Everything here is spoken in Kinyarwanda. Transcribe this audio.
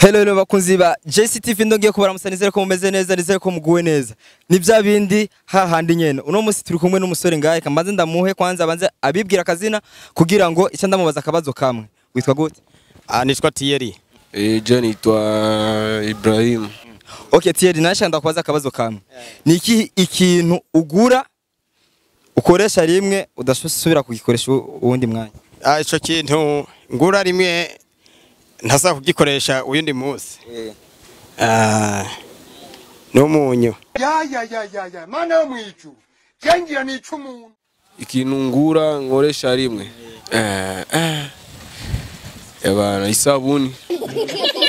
Hello hello bakunzi ba JCTV ndongeye kubaramutsa nizere ko mumeze neza nizere ko muguwe neza. Ni bya bindi hahandi nyene. Uno munsi turi kumwe n'umusore ngahe kamaze ndamuhe kwanza abanze abibwira akazina kugira ngo icyo ndamubaza akabazo kamwe. Witwa gute? Ah, nitwa Thierry. Eh, je nitwa Ibrahim. Okay Thierry nasha ndakubaza akabazo kamwe. Ni iki ikintu ugura ukoresha rimwe udasubira kugikoresha uwundi mwanya? Ah, ico kintu ngura rimwe kugikoresha uyundi munsi. Ah, n'umunyu. ya ya ya ya ya mana yo mwijuru cyangira nica umuntu Ikintu ngura nkoresha rimwe. Eh, eh. Isabuni.